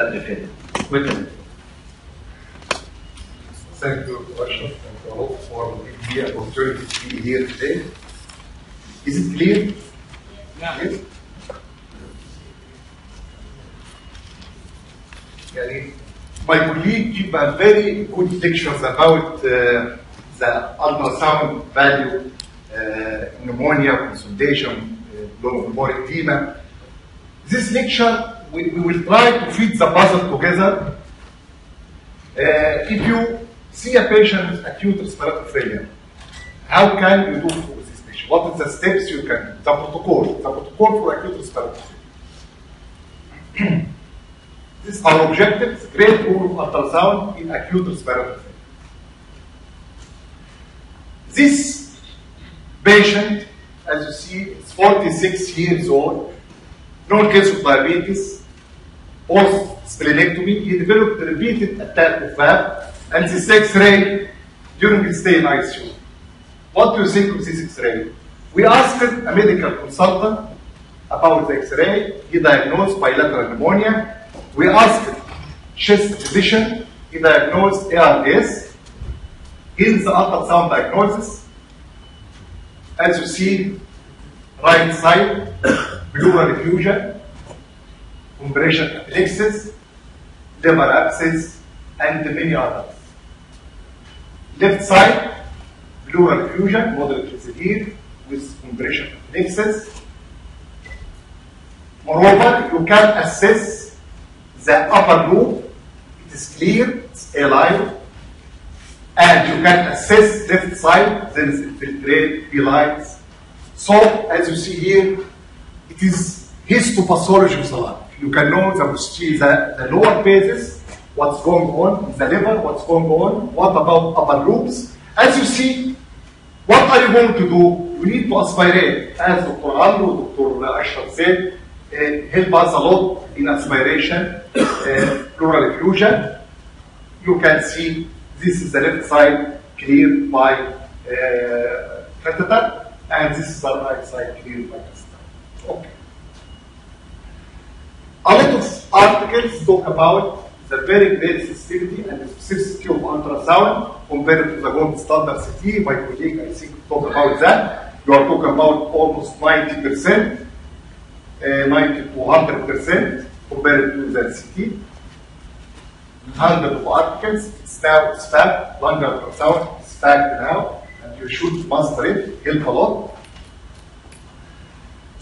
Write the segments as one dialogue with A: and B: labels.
A: قبل كده وكده
B: Thank you, Ashraf, and all for giving me opportunity to be here today. Is it clear? Yes. يعني my colleague give a very good lectures about uh, the ultrasound value, uh, pneumonia, consolidation, uh, low body edema. This lecture, we, we will try to fit the puzzle together. Uh, if you see a patient with acute respiratory failure, how can you do with this patient? What are the steps you can do? The protocol, the protocol for acute respiratory failure. this is our objective, great role of ultrasound in acute respiratory failure. This patient, as you see, is 46 years old, no case of diabetes, post splenectomy, he developed a repeated attack of VAP, and this X-ray during his stay in ICU. What do you think of this X-ray? We asked a medical consultant about the X-ray. He diagnosed bilateral pneumonia. We asked chest physician. He diagnosed ARDS. Here's the ultrasound diagnosis. As you see, right side, pleural effusion, compression atelectasis, liver abscess, and many others. Left side, pleural effusion, moderate severe, with compression atelectasis. Moreover, you can assess the upper lobe. It is clear, it's alive. And you can assess left side, there is infiltrate, B lines. So, as you see here, it is histopathology. You can know the, the, the lower phases, what's going on in the liver, what's going on, what about upper lobes. As you see, what are you going to do? You need to aspirate, as Dr. Aldo, Dr. Ashraf said, uh, help us a lot in aspiration, uh, pleural effusion. You can see this is the left side cleared by uh, catheter, and this is the right side cleared by catheter. Okay. A lot of articles talk about the very great sensitivity and specificity of ultrasound compared to the gold standard CT. My colleague, I think, talk about that. You are talking about almost 90%, uh, 90 to 100% compared to the CT. Hundred of articles, it's now it's fact, lung ultrasound fact now, and you should master it, help a lot.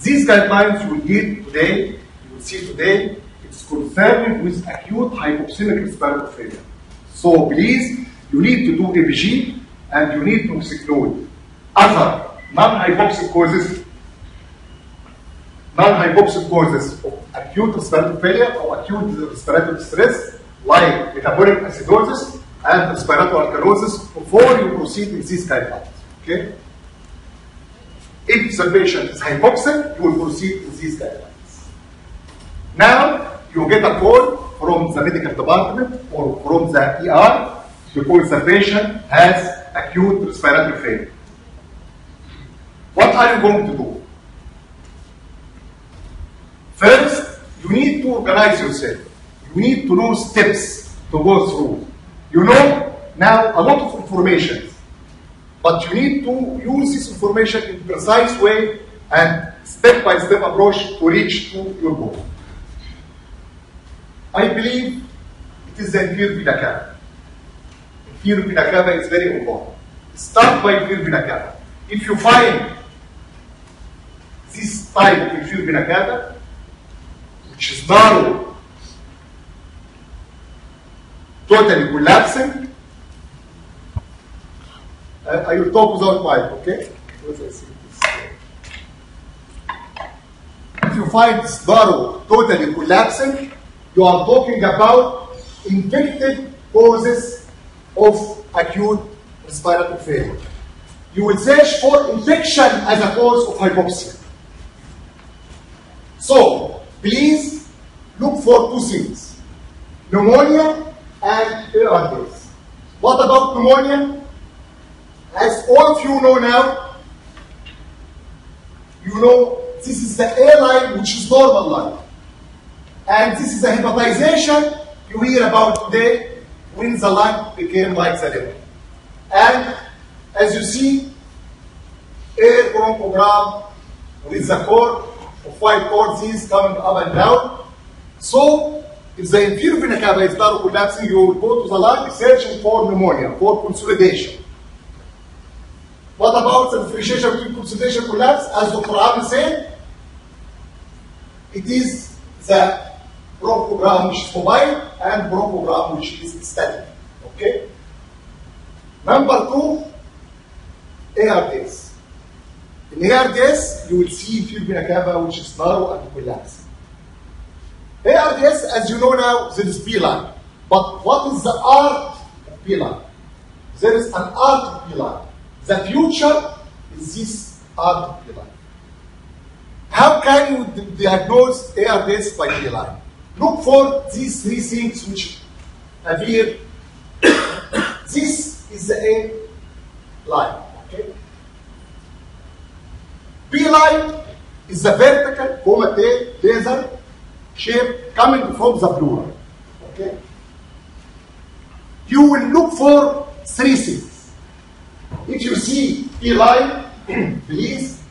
B: These guidelines will get today, see today, it's confirmed with acute hypoxemic respiratory failure. So please, you need to do ABG and you need to exclude other non-hypoxic causes, non-hypoxic causes of acute respiratory failure or acute respiratory stress, like metabolic acidosis and respiratory alkalosis, before you proceed in these guidelines. Okay? If the patient is hypoxic, you will proceed in these guidelines. Now, you get a call from the medical department or from the ER because the patient has acute respiratory failure. What are you going to do? First, you need to organize yourself. You need to know steps to go through. You know now a lot of information, but you need to use this information in a precise way and step-by-step approach to reach to your goal. I believe it is the cava. Inferior vena cava is very important. Start by vena cava. If you find this type of inferior vena which is narrow, totally collapsing, I, will talk without mic, okay? If you find this narrow, totally collapsing, you are talking about infected causes of acute respiratory failure. You will search for infection as a cause of hypoxia. So, please look for two things pneumonia and ARDS. What about pneumonia? As all of you know now, you know this is the A line which is normal line. And this is a hepatization you hear about today when the lung became like the liver. And as you see, air bronchogram with the core of white cords is coming up and down. So if the inferior vena cava is start collapsing, you will go to the lung searching for pneumonia, for consolidation. What about the differentiation between consolidation collapse? As Dr. Abel said, it is the bronchogram which is mobile and bronchogram which is static. Okay? Number two, ARDS. In ARDS, you will see vena cava which is narrow and collapsing. ARDS, as you know now, there is B-line. But what is the art of B-line? There is an art of B-line. The future is this art of B-line. How can you diagnose ARDS by B-line? Look for these three things which appear. this is the A line. Okay? B line is the vertical comet tail laser shape coming from the plural. Okay? You will look for three things. If you see B line, please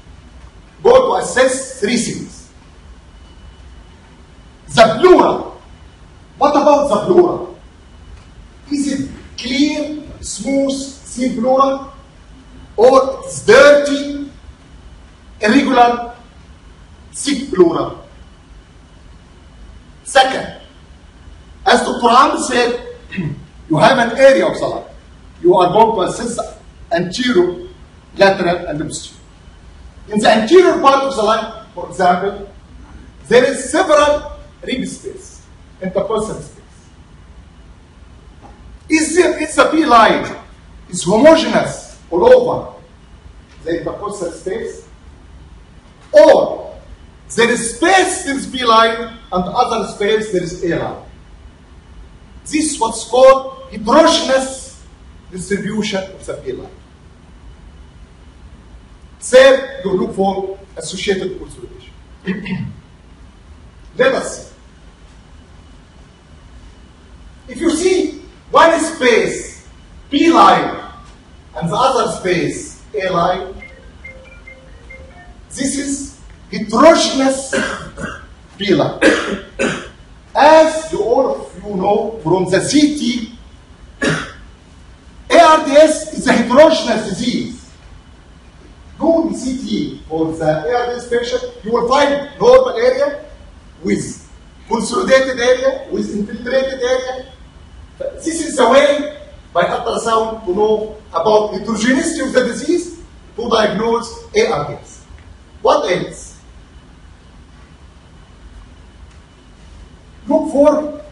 B: go to assess three things. Plural. What about plural? Is it clear, smooth, plural? Or it's dirty, irregular, thick plural? Second, as the Quran said, you have an area of salah. You are going to assess anterior, lateral, and posterior. In the anterior part of the lung, for example, there is several rib space, interpersonal space. Is there, is the B line is homogeneous all over the interpersonal space? Or there is space in the B line and other space there is A line. This is what's called heterogeneous distribution of the B line. Third, you look for associated consolidation. Us. If you see one space, B line, and the other space, A line, this is heterogeneous B line. As you all of you know from the CT, ARDS is a heterogeneous disease. Do the CT for the ARDS patient, you will find normal area with consolidated area, with infiltrated area. This is the way by ultrasound to know about the heterogeneity of the disease to diagnose ARDS. What else? Look for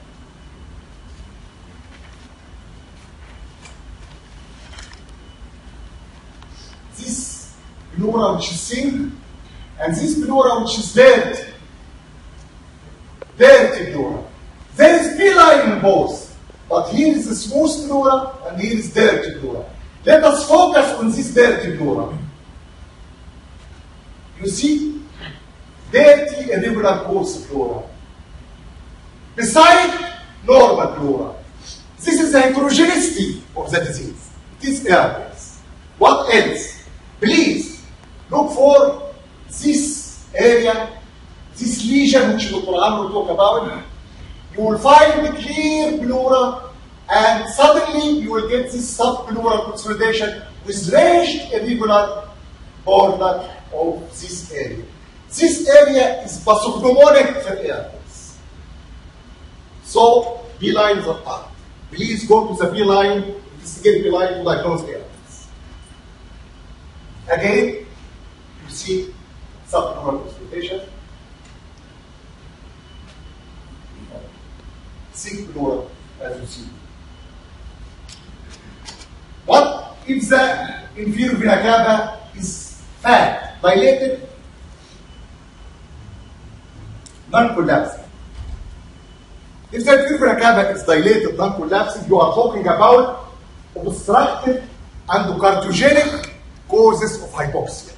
B: this pleura which is thin and this pleura which is dead. Dirty pleura. There is B-line in both, but here is the smooth pleura and here is dirty pleura. Let us focus on this dirty pleura. You see, dirty irregular coarse pleura. Beside normal pleura. This is the heterogeneity of the disease. It is ARDS. What else? Please look for this area, this lesion which Dr. will talk about. You will find the clear pleura and suddenly you will get this subpleural consolidation with ranged irregular border of this area. This area is pathognomonic for ARDS. So, B lines are part. Please go to the B line, investigate B line to diagnose ARDS. Again, you see subpleural consolidation. Think pleural, as you see. What if the inferior vena cava is fat, dilated, non-collapsing? If the inferior vena cava is dilated, non-collapsing, you are talking about obstructive and endocardiogenic causes of hypoxia.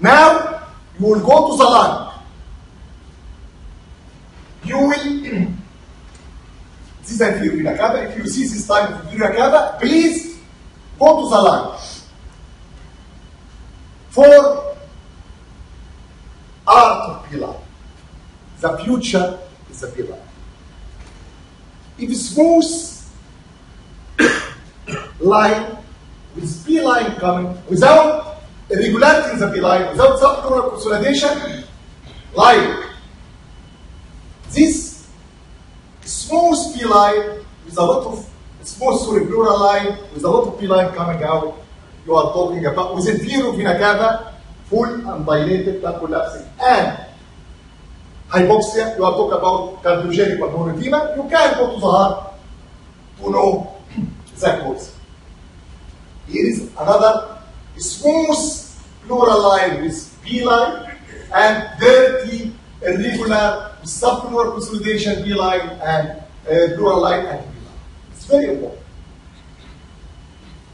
B: Now, you will go to the lung. you will If you see this type of cava, please go to the. For art pillar, the future is a pillar. If smooth line with B line coming without irregularity in the B line, without subpleural consolidation, like this line with a lot of smooth cerebral line with a lot of B line coming out, you are talking about with inferior vena cava, full and dilated and collapsing, and hypoxia, you are talking about cardiogenic pulmonary edema, you can go to the heart to know the cause. Here is another smooth pleural line with B line and dirty, irregular, subpleural consolidation B line and uh, pleural line and line. It's very important.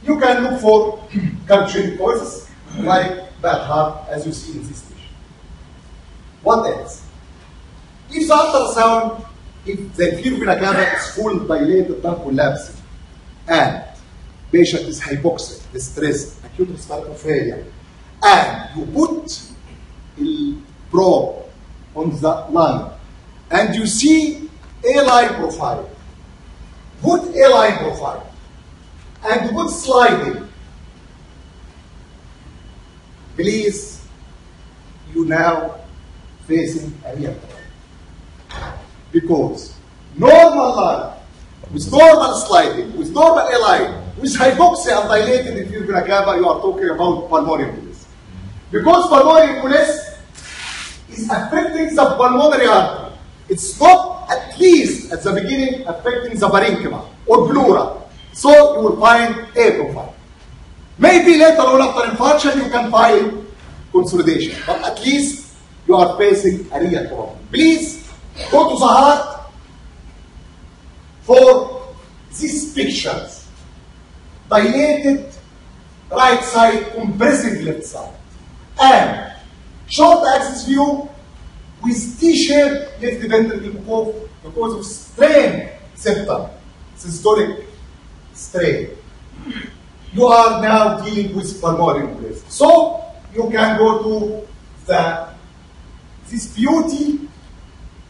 B: You can look for cardiogenic causes like bad heart as you see in this patient. What else? If the ultrasound, if the inferior cava is full dilated and collapsing, and patient is hypoxic, distressed, acute respiratory failure, and you put the probe on the lung, and you see A-line profile, put A-line profile, and put sliding, please, you now facing a. Because normal lung, with normal sliding, with normal A-line, with hypoxia and dilated inferior cava, you are talking about pulmonary embolus. Because pulmonary embolus is affecting the pulmonary artery. It's not at least at the beginning affecting the parenchyma or pleura. So you will find A profile. Maybe later on after infarction you can find consolidation, but at least you are facing a real problem. Please go to the heart for these pictures. Dilated right side, compressive left side, and short axis view with T-shaped left ventricle because of strain septum, systolic strain. You are now dealing with pulmonary embolus. So you can go to the this beauty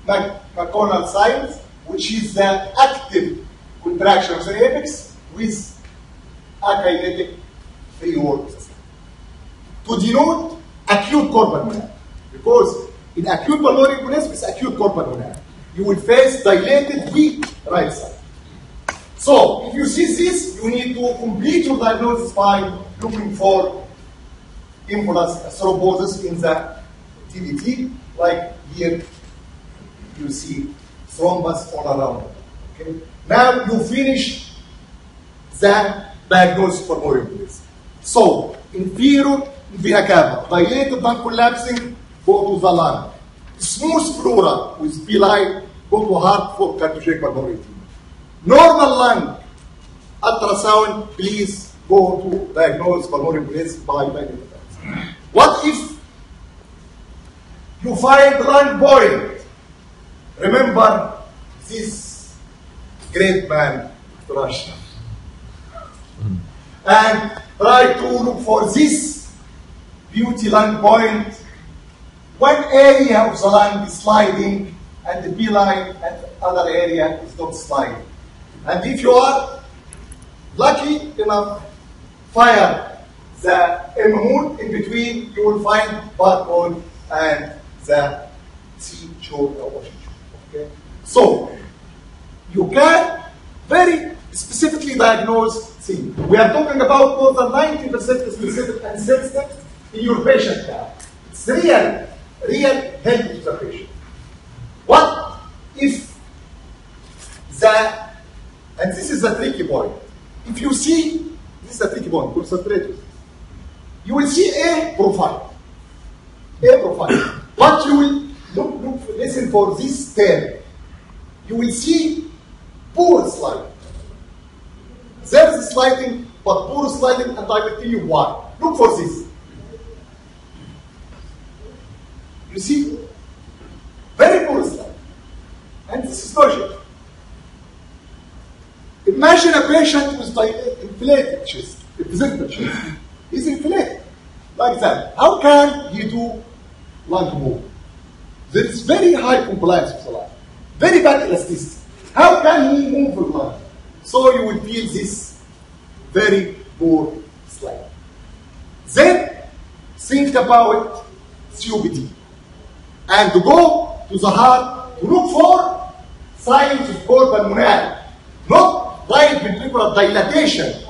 B: McConnell signs, which is the active contraction of the apex with akinetic free wall to denote acute corpus. Because in acute pulmonary embolus, it's acute cor pulmonale. You will face dilated weak right side. So, if you see this, you need to complete your diagnosis by looking for impulse thrombosis in the DVT, like here you see thrombus all around. Okay? Now you finish the diagnosis for more. So, inferior vena cava, dilated lung collapsing, go to lung. Smooth pleura with B line, go to heart for edema. Normal lung ultrasound, please go to diagnose pulmonary embolus by magnetizing. What if you find lung point? Remember this great man, Russia. And try to look for this beauty lung point. One area of the line is sliding, and the B line and other area is not sliding. And if you are lucky enough, fire the moon in between, you will find barcode and the C choke or ocean choke. Okay? So, you can very specifically diagnose things. We are talking about more than 90% specific and sensitive in your patient now. It's real, real health patient. What if the and this is the tricky point. If you see, this is a tricky point, concentrate. You will see a profile. A profile. But you will look, look, listen for this term. You will see poor sliding. There's sliding, but poor sliding, and I will tell you why. Look for this. You see, very poor slide, And this is logic. Imagine a patient with inflated chest, exerted chest. He's inflated like that. How can he do lung move? There is very high compliance with the lung, very bad elasticity. How can he move the lung? So you will feel this very poor slide. Then think about COPD and to go to the heart to look for signs of pulmonary, not right ventricular dilatation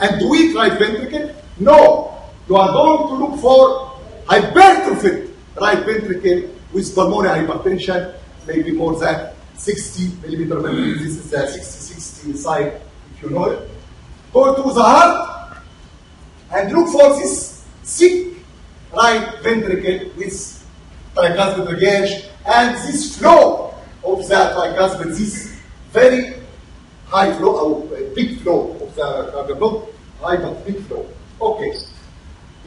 B: and weak right ventricle. No, you are going to look for hypertrophic right ventricle with pulmonary hypertension, maybe more than 60 millimeter mercury. This is a 60 60 side, if you know it. Go to the heart and look for this thick right ventricle with tricuspid regurg and this flow of the tricuspid, this very high flow, or uh, big flow of the uh, not high but big flow. Okay.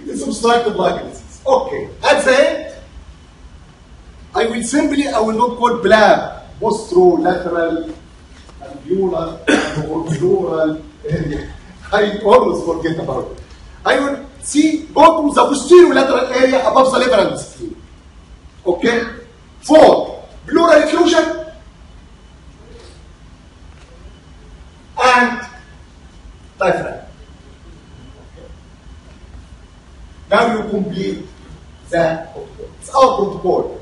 B: It is obstructive lung disease. Okay. At the end, I will simply, I will not call PLAPS, posterolateral, alveolar, or pleural area. I always forget about it. I will see, go to the posterior lateral area above the spleen. Okay? Four, pleural effusion and diaphragm. Now you complete the protocol. It's our protocol.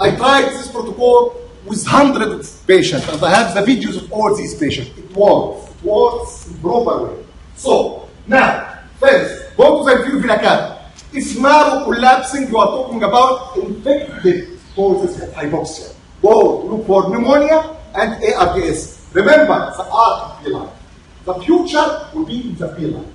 B: I tried this protocol with hundreds of patients, and I have the videos of all these patients. It works. It works in proper way. So, now, first, go to the vena If marrow collapsing, you are talking about infected causes of hypoxia. Go look for pneumonia and ARDS. Remember, the art of line. The future will be in the line.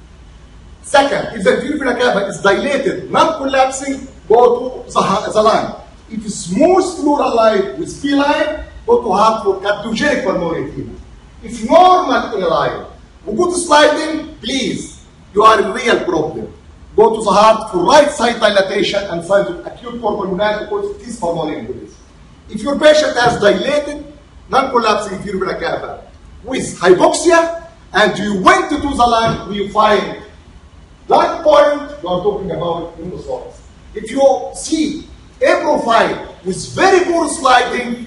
B: Second, if the inferior cava is dilated, not collapsing, go to the, the lung. If it's smooth pleural line with feline, go to heart for cardiogenic pulmonary edema. If normal in line, we go to sliding, please, you are in real problem. Go to the heart for right side dilatation and signs of acute pulmonary is pulmonary embolism. If your patient has dilated, non-collapsing inferior cava with hypoxia, and you went to the line, we find that point you are talking about pneumothorax. If you see a profile with very poor sliding,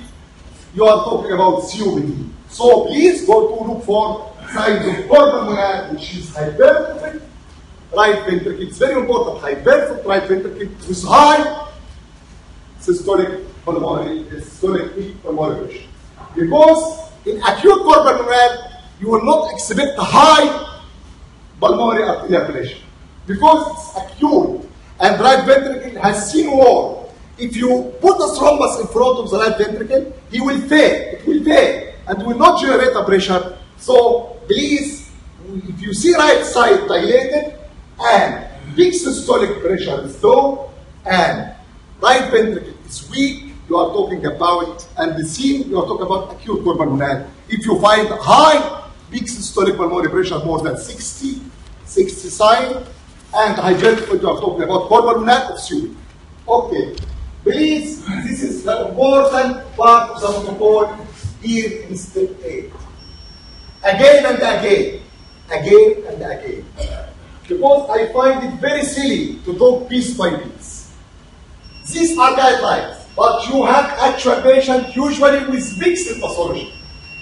B: you are talking about COPD. So please go to look for signs of pulmonary, which is hypertrophic right ventricle. It's very important. Hypertrophic right ventricle with high systolic pulmonary, systolic pulmonary pressure. Because in acute pulmonary, you will not expect high pulmonary arterial pressure because it's acute and right ventricle has seen war. If you put a thrombus in front of the right ventricle, he will fail. It will fail and will not generate a pressure. So please, if you see right side dilated and big systolic pressure is low and right ventricle is weak, you are talking about, and the scene you are talking about acute pulmonary. If you find high big systolic pulmonary pressure more than 60, 60 sign, and hypertrophy, you are talking about pulmonary COPD. Okay, please, this is the important part of the protocol here in step 8. Again and again, again and again. Because I find it very silly to talk piece by piece. These are guidelines, but you have actual patient usually with mixed pathology.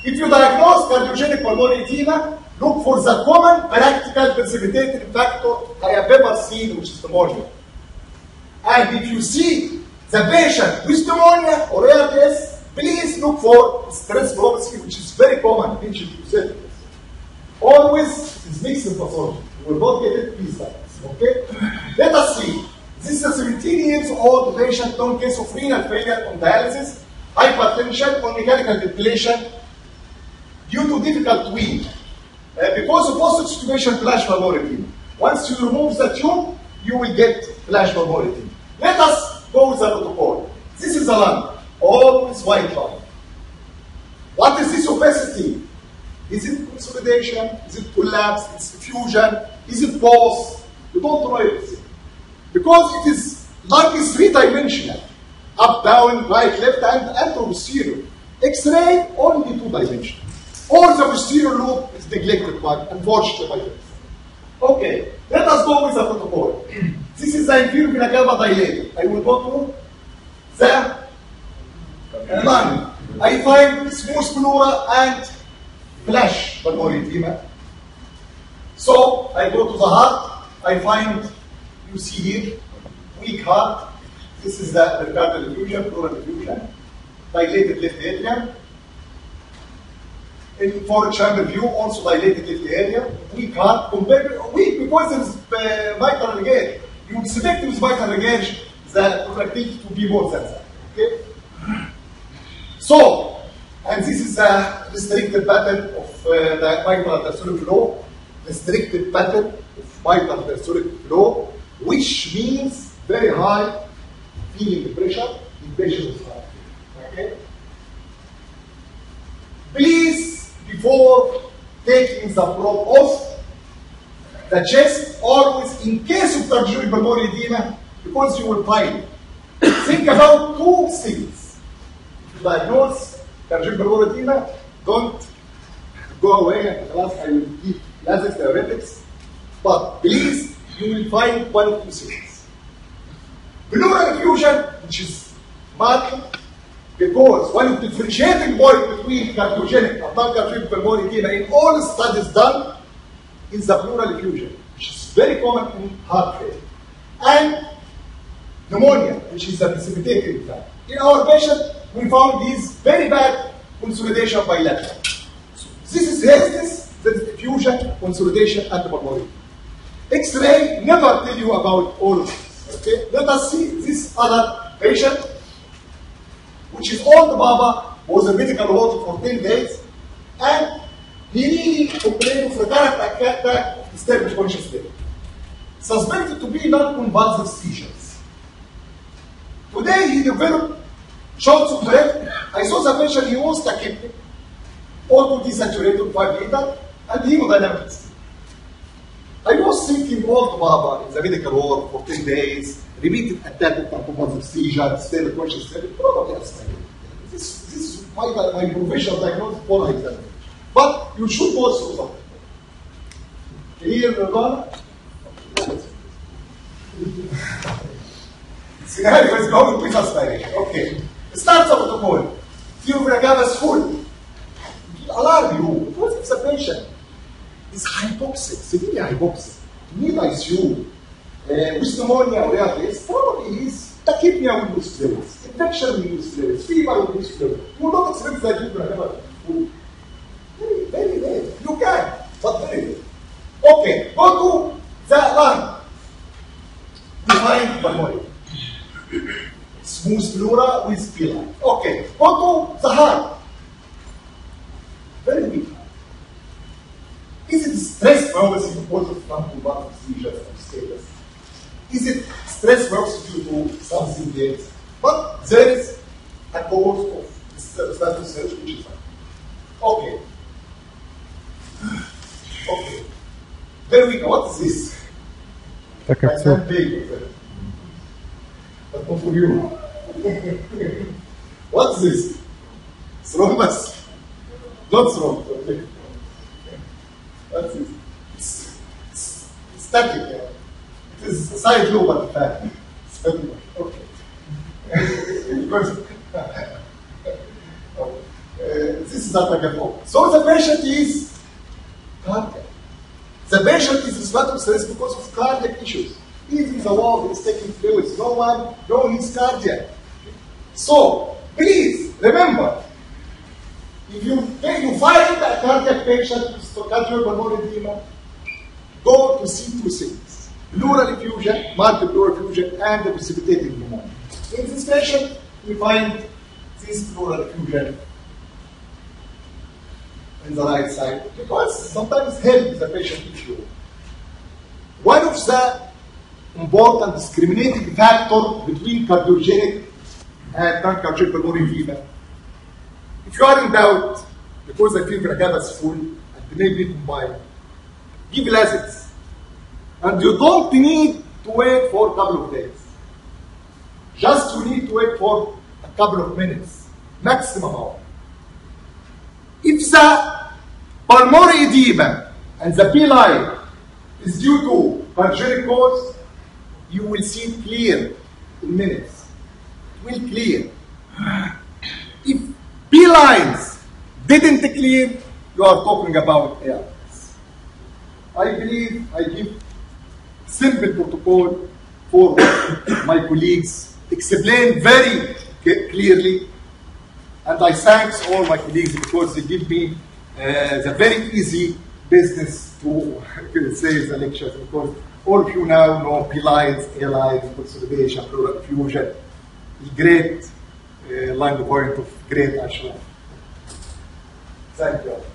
B: If you diagnose cardiogenic pulmonary edema, look for the common practical precipitating factor I have ever seen, which is pneumonia. And if you see the patient with pneumonia or ARDS, please look for stress prophecy, which is very common in GP Always is mixed pathology. Will not get it, guys. Okay? Let us see. This is a 17 years old patient, known case of renal failure on dialysis, hypertension on mechanical ventilation due to difficult wean. Uh, because of post-extubation flash pulmonary Once you remove the tube, you will get flash pulmonary Let us go with the protocol. This is a lung, always white lung. What is this opacity? Is it consolidation? Is it collapse? Is it fusion? Is it pulse? You don't know everything. Because it is lung is three-dimensional. Up, down, right, left, and anteroposterior. X-ray only two-dimensional. all the posterior loop is neglected by, unfortunately, by this. Okay, let us go with the protocol. this is the inferior vena cava dilated. I will go to the lung. I find smooth pleura and flash pulmonary edema. So I go to the heart. I find, you see here, weak heart. This is the pericardial effusion, pleural effusion, dilated left atrium. In foreign chamber view, also dilated left area, weak heart, compared weak because it's uh, mitral regurg. You expect with mitral regurg the contractility to be more that. Okay? So, and this is a restricted pattern of uh, the diastolic flow, restricted pattern of diastolic flow, which means very high feeling pressure in with heart failure. Okay? Please, before taking the probe off the chest, always in case of cardiac pulmonary edema, because you will find, think about two things. Diagnose pulmonary edema, don't go away and class I will give classes theoretics, but please, you will find one of two things. Pleural effusion, which is marked because one the differentiating point between cardiogenic and non-cardiogenic edema in all studies done is the pleural effusion, which is very common in heart failure, and pneumonia, which is a precipitating factor. In our patient, we found these very bad consolidation. So this is resistance, that is effusion, consolidation, and pulmonary. X-ray never tell you about all of this. Okay, let us see this other patient which is old Baba, was a medical water for 10 days, and he really complained of recurrent attack disturbed conscious state. Suspected to be non-convulsive seizures. Today he developed shots of breath. I saw the patient, he was tachypneic, auto desaturated 5 liter, and hemodynamics. I was thinking old Baba in the medical for 10 days, repeated attack of convulsive seizure, disturbed conscious probably Alzheimer's. This, this is my, my professional diagnosis for examination. But you should also something. Here, Nirvana. Scenario is going with aspiration. Okay. Start the protocol. Your Vragava is full. Alarm you. What if the patient is hypoxic, severely hypoxic, need ICU, uh, with pneumonia or ARDS, probably is tachypnea with loose fluids, infection with loose fluids, fever with loose fluids. You will not expect that you can have full. Very, very rare. You can, but very rare. Okay, go to the lung. Define pulmonary smooth plural with pillar. Okay, go to the heart. Very weak. Is it stress works due to one decision from status? Is it stress works due to something else? But there is a cohort of status search which is Okay. Okay. Very weak. What is this?
A: Так
B: как big. What's this? Thrombus. Not thrombus. Okay. It's, it's, it's static. Yeah. It is lobe at the. It's much. Okay. because, uh, this is not like a phone. So the patient is cardiac. The patient is stress because of cardiac issues. Even the ward is taking fluids. No one knows his cardiac. So, please remember, if you, if you find a cardiac patient with cardiopulmonary edema, go to see two things. Pleural effusion, multiple effusion, and the precipitating pneumonia. In this patient, we find this pleural effusion in the right side because sometimes help the patient issue. One of the important discriminating factor between cardiogenic and non-cardiogenic pulmonary edema. If you are in doubt, because I bragada is full and maybe buy, give Lasix. And you don't need to wait for a couple of days. Just you need to wait for a couple of minutes, maximum hour. If the pulmonary edema and the B line is due to cardiogenic cause, you will see it clear in minutes. It will clear. Lines didn't clear, you are talking about ARDS. I believe I give simple protocol for my colleagues explain very clearly. And I thanks all my colleagues because they give me uh, the very easy business to say the lectures because all of you now know B lines, A lines, consolidation, effusion, great uh, line point of great Ashraf. Thank you.